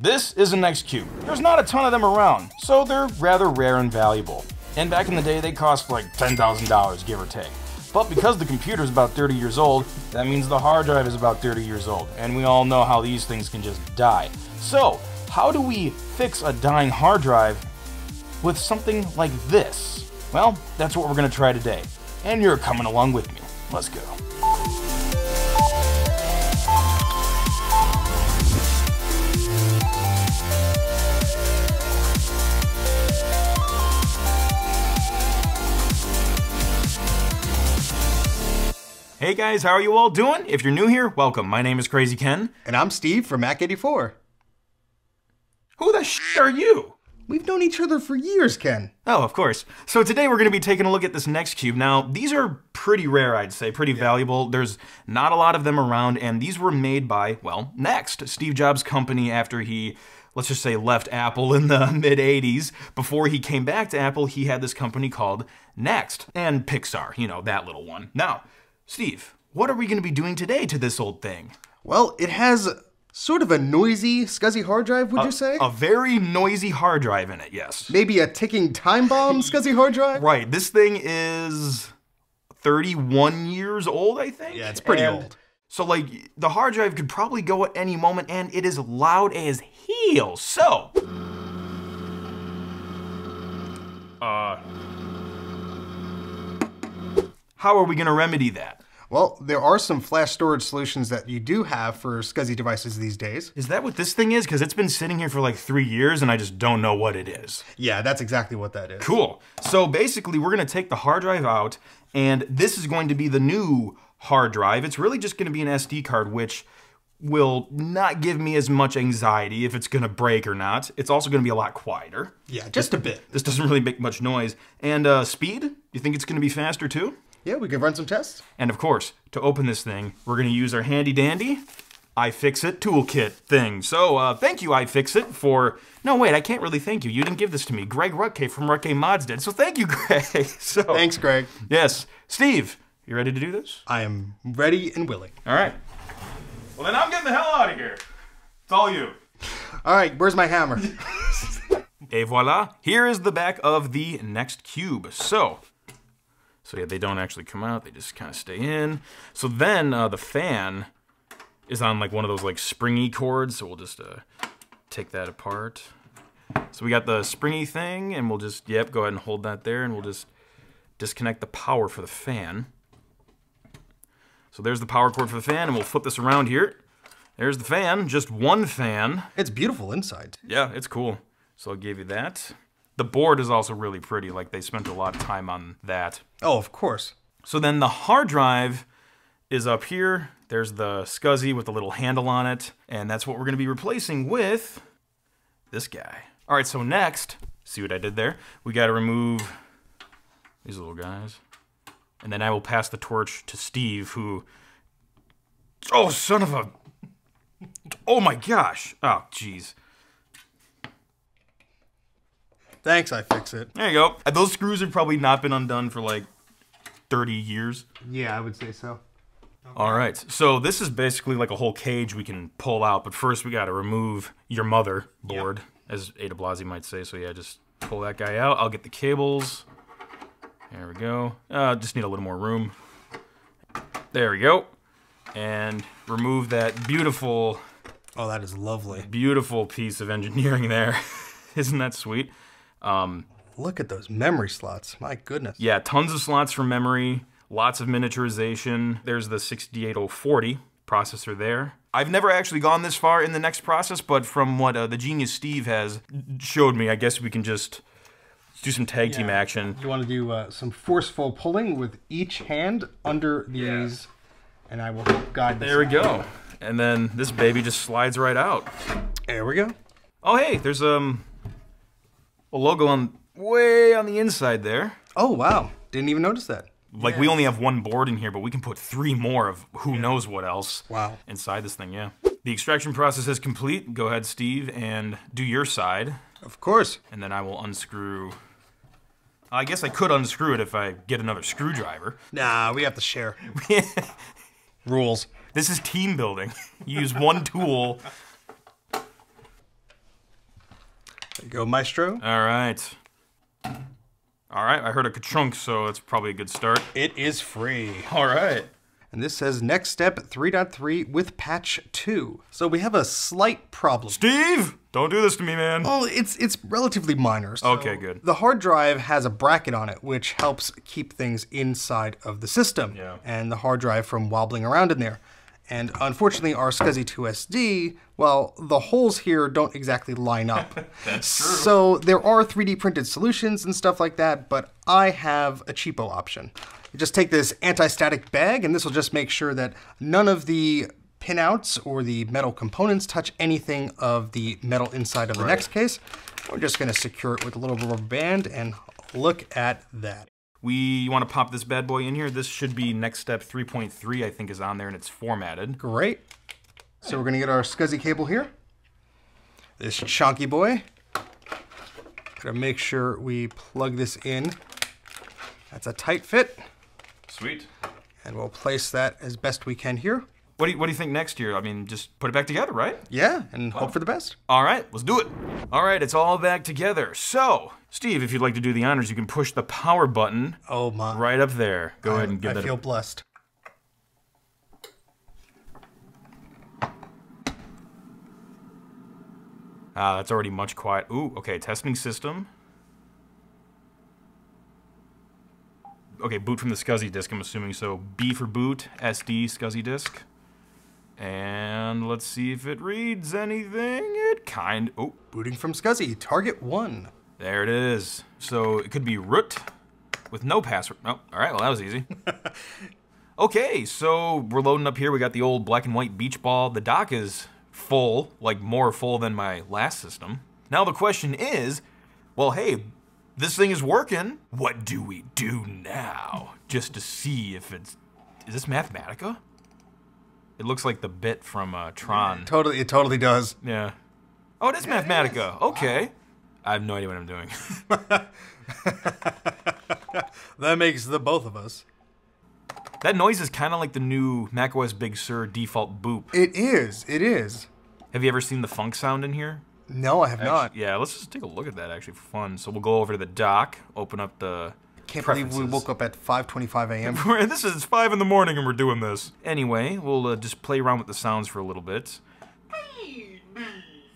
This is a NeXTcube. There's not a ton of them around, so they're rather rare and valuable. And back in the day, they cost like $10,000, give or take. But because the computer is about 30 years old, that means the hard drive is about 30 years old. And we all know how these things can just die. So, how do we fix a dying hard drive with something like this? Well, that's what we're gonna try today. And you're coming along with me. Let's go. Hey guys, how are you all doing? If you're new here, welcome. My name is Krazy Ken. And I'm Steve from Mac84. Who the are you? We've known each other for years, Ken. Oh, of course. So today we're going to be taking a look at this NeXTcube. Now, these are pretty rare, I'd say, pretty yeah. valuable. There's not a lot of them around, and these were made by, well, NeXT, Steve Jobs' company after he let's just say left Apple in the mid 80s. Before he came back to Apple, he had this company called NeXT and Pixar, you know, that little one. Now, Steve, what are we going to be doing today to this old thing? Well, it has sort of a noisy, SCSI hard drive, would a, you say? A very noisy hard drive in it, yes. Maybe a ticking time bomb SCSI hard drive? Right. This thing is 31 years old, I think. Yeah, it's pretty and old. So, like, the hard drive could probably go at any moment, and it is loud as hell. So. Uh. How are we going to remedy that? Well, there are some flash storage solutions that you do have for SCSI devices these days. Is that what this thing is? Because it's been sitting here for like three years and I just don't know what it is. Yeah, that's exactly what that is. Cool. So basically, we're going to take the hard drive out, and this is going to be the new hard drive. It's really just going to be an SD card, which will not give me as much anxiety if it's going to break or not. It's also going to be a lot quieter. Yeah, just a bit. This doesn't really make much noise. And uh, speed? You think it's going to be faster too? Yeah, we could run some tests. And of course, to open this thing, we're going to use our handy dandy iFixit toolkit thing. So uh, thank you, iFixit, for... No, wait, I can't really thank you. You didn't give this to me. Greg Rutke from Rutke Mods did. So thank you, Greg. so Thanks, Greg. Yes. Steve, you ready to do this? I am ready and willing. All right. Well, then I'm getting the hell out of here. It's all you. All right, where's my hammer? Et voila. Here is the back of the NeXTcube. So, so yeah, they don't actually come out, they just kind of stay in. So then uh, the fan is on like one of those like springy cords, so we'll just uh, take that apart. So we got the springy thing, and we'll just, yep, go ahead and hold that there, and we'll just disconnect the power for the fan. So there's the power cord for the fan, and we'll flip this around here. There's the fan, just one fan. It's beautiful inside. Yeah, it's cool. So I'll give you that. The board is also really pretty, like they spent a lot of time on that. Oh, of course. So then the hard drive is up here. There's the SCSI with the little handle on it, and that's what we're gonna be replacing with this guy. All right, so next, see what I did there? We gotta remove these little guys. And then I will pass the torch to Steve, who, oh, son of a, oh my gosh. Oh, jeez. Thanks, iFixit. There you go. Those screws have probably not been undone for like 30 years. Yeah, I would say so. Okay. All right. So this is basically like a whole cage we can pull out, but first we got to remove your mother board, yep. as Ada Blasi might say. So yeah, just pull that guy out. I'll get the cables. There we go. Uh, just need a little more room. There we go. And remove that beautiful... Oh, that is lovely. Beautiful piece of engineering there. Isn't that sweet? Um, Look at those memory slots. My goodness. Yeah, tons of slots for memory, lots of miniaturization. There's the 68040 processor there. I've never actually gone this far in the next process, but from what uh, the genius Steve has showed me, I guess we can just do some tag yeah. team action. You want to do uh, some forceful pulling with each hand under these, yeah. and I will guide There we go. And then this baby just slides right out. There we go. Oh, hey, there's um a logo on way on the inside there. Oh wow, didn't even notice that. Like yeah. we only have one board in here, but we can put three more of who yeah. knows what else. Wow. Inside this thing, yeah. The extraction process is complete. Go ahead, Steve, and do your side. Of course. And then I will unscrew. I guess I could unscrew it if I get another screwdriver. Nah, we have to share. Rules. This is team building. You use one tool you go, Maestro. All right. All right, I heard a ka-chunk, so that's probably a good start. It is free. All right. And this says NeXTSTEP 3.3 with patch 2. So we have a slight problem. Steve, don't do this to me, man. Well, it's it's relatively minor. So Okay, good. The hard drive has a bracket on it, which helps keep things inside of the system Yeah. and the hard drive from wobbling around in there. And unfortunately, our SCSI2SD, well, the holes here don't exactly line up. That's true. So there are 3D printed solutions and stuff like that, but I have a cheapo option. You just take this anti-static bag, and this will just make sure that none of the pinouts or the metal components touch anything of the metal inside of the NeXT case. We're just gonna secure it with a little rubber band, and look at that. We want to pop this bad boy in here. This should be NeXTSTEP 3.3, I think, is on there and it's formatted. Great. So we're gonna get our SCSI cable here. This chunky boy. Gotta make sure we plug this in. That's a tight fit. Sweet. And we'll place that as best we can here. What do you, what do you think next year? I mean, just put it back together, right? Yeah, and hope for the best. All right, let's do it. All right, it's all back together. So, Steve, if you'd like to do the honors, you can push the power button Oh my. right up there. Go ahead and give it. I that feel a blessed. Ah, that's already much quiet. Ooh, okay, testing system. Okay, boot from the SCSI disk, I'm assuming. So B for boot, SD SCSI disk. And let's see if it reads anything. It kind oh, Booting from SCSI, target one. there it is. So it could be root with no password. Oh, all right, well that was easy. okay, so we're loading up here. We got the old black and white beach ball. The dock is full, like more full than my last system. Now the question is, well, hey, this thing is working. What do we do now? Just to see if it's is this Mathematica? It looks like the bit from uh, Tron. Totally, it totally does. Yeah. Oh, it is Mathematica. Okay. I have no idea what I'm doing. That makes the both of us. that noise is kind of like the new macOS Big Sur default boop. It is. It is. Have you ever seen the funk sound in here? No, I have not. Yeah, let's just take a look at that actually for fun. So we'll go over to the dock, open up the. Can't believe we woke up at 5:25 a.m. this is five in the morning and we're doing this. Anyway, we'll uh, just play around with the sounds for a little bit. Feed me,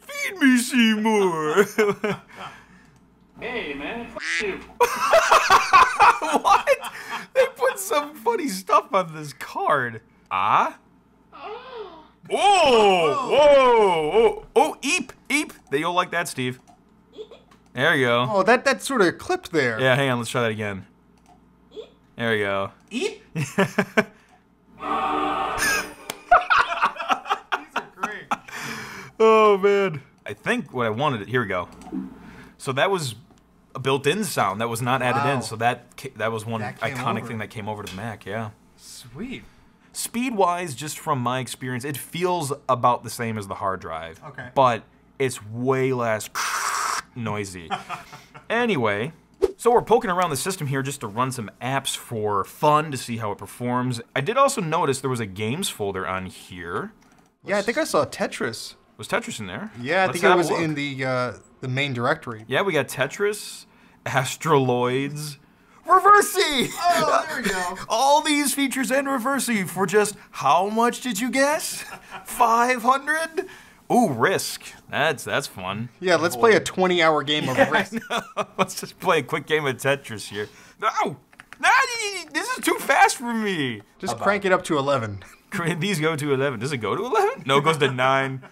feed me, Seymour. Hey man, you. what? They put some funny stuff on this card. Ah? Whoa! Whoa! Oh, oh, eep! Eep! They all like that, Steve. There you go. Oh, that that sort of clipped there. Yeah, hang on, let's try that again. There we go. Eat. Oh man. I think what I wanted. Here we go. So that was a built-in sound that was not added Wow. in. So that that was one That iconic over. thing that came over to the Mac. Yeah. Sweet. Speed-wise, just from my experience, it feels about the same as the hard drive. Okay. But it's way less noisy. anyway, so we're poking around the system here just to run some apps for fun to see how it performs. I did also notice there was a games folder on here. Yeah, I think I saw Tetris. Was Tetris in there? Yeah, I Let's think it was in the uh, the main directory. Yeah, we got Tetris, Astroloids, Reversi! Oh, there we go. All these features and Reversi for just how much did you guess? 500? Ooh, Risk. That's that's fun. Yeah, let's play a 20-hour game of Risk. Let's just play a quick game of Tetris here. No! No, this is too fast for me. Just crank it up to 11. These go to 11. Does it go to 11? No, it goes to 9.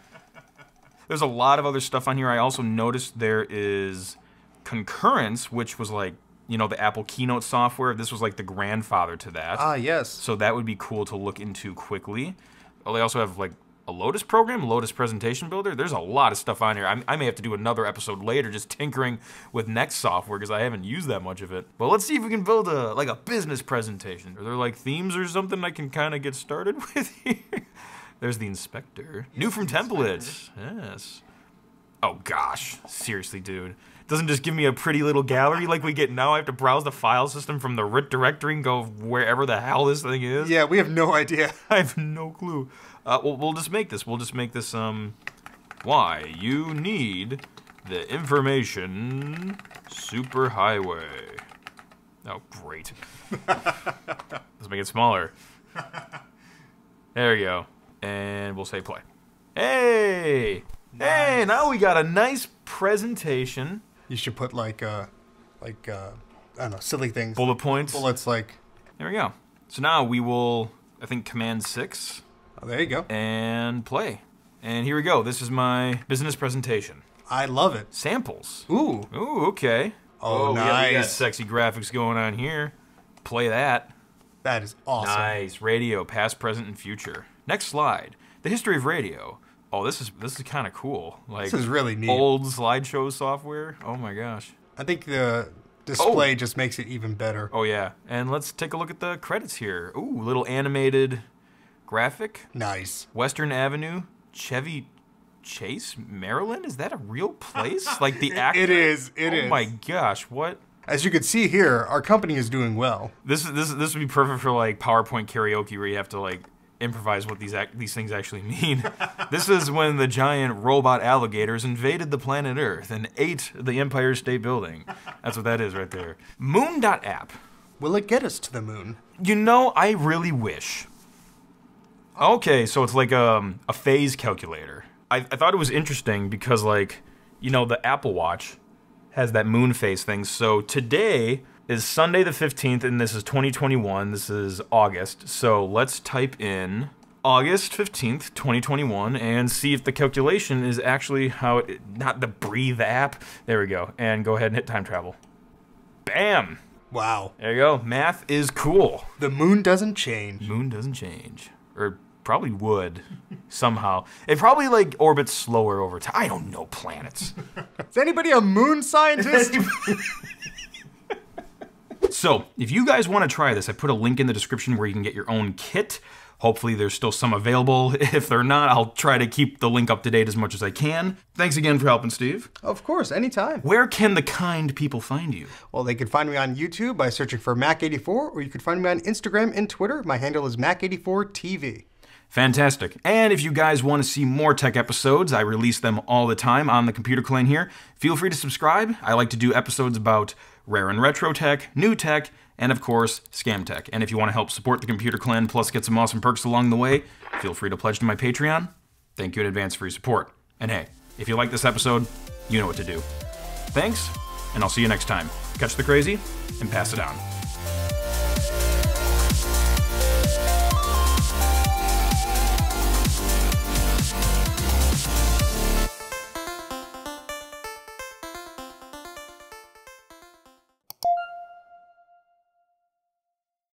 There's a lot of other stuff on here. I also noticed there is Concurrence, which was like, you know, the Apple Keynote software. This was like the grandfather to that. Ah, yes. So that would be cool to look into quickly. They also have like a Lotus program, Lotus Presentation Builder. There's a lot of stuff on here. I, I may have to do another episode later just tinkering with NeXT software because I haven't used that much of it. But let's see if we can build a like a business presentation. Are there like themes or something I can kind of get started with here? There's the inspector. New from templates. Yes. Oh gosh, seriously, dude. Doesn't just give me a pretty little gallery like we get now. I have to browse the file system from the root directory and go wherever the hell this thing is. Yeah, we have no idea. I have no clue. Uh, we'll, we'll just make this. We'll just make this. Um, why you need the information superhighway. Oh, great. Let's make it smaller. There we go. And we'll say play. Hey! Hey, now we got a nice presentation. You should put like uh like uh I don't know, silly things. Bullet points. Bullets like There we go. So now we will, I think, command six oh, there you go. and play. And here we go. This is my business presentation. I love it. Samples. Ooh. Ooh, okay. Oh, we got- we got nice. sexy graphics going on here. Play that. That is awesome. Nice. Radio, past, present, and future. Next slide. The history of radio. Oh, this is this is kind of cool. Like This is really neat. Old slideshow software. Oh my gosh. I think the display oh! just makes it even better. Oh yeah. And let's take a look at the credits here. Ooh, little animated graphic. Nice. Western Avenue, Chevy Chase, Maryland. Is that a real place? Like the actor? It is. It oh is. my gosh, what? As you can see here, our company is doing well. This is this this would be perfect for like PowerPoint karaoke where you have to like improvise what these ac- these things actually mean. this is when the giant robot alligators invaded the planet Earth and ate the Empire State Building. That's what that is right there. Moon.app. Will it get us to the moon? You know, I really wish. Okay, so it's like um, a phase calculator. I, I thought it was interesting because, like, you know, the Apple Watch has that moon phase thing. So today is Sunday the 15th, and this is 2021. This is August. So let's type in August 15th, 2021, and see if the calculation is actually how it. Not the Breathe app. There we go. And go ahead and hit time travel. Bam! Wow. There you go. Math is cool. The moon doesn't change. Moon doesn't change. Or probably would somehow. It probably like orbits slower over time. I don't know planets. Is anybody a moon scientist? so, if you guys want to try this, I put a link in the description where you can get your own kit. Hopefully, there's still some available. If they're not, I'll try to keep the link up to date as much as I can. Thanks again for helping, Steve. of course, anytime. Where can the kind people find you? Well, they can find me on YouTube by searching for Mac84, or you can find me on Instagram and Twitter. My handle is Mac84TV. Fantastic. And if you guys want to see more tech episodes, I release them all the time on the Computer Clan here. Feel free to subscribe. I like to do episodes about rare and retro tech, new tech, and of course, scam tech. And if you want to help support the Computer Clan plus get some awesome perks along the way, feel free to pledge to my Patreon. Thank you in advance for your support. And hey, if you like this episode, you know what to do. Thanks, and I'll see you next time. Catch the crazy and pass it on.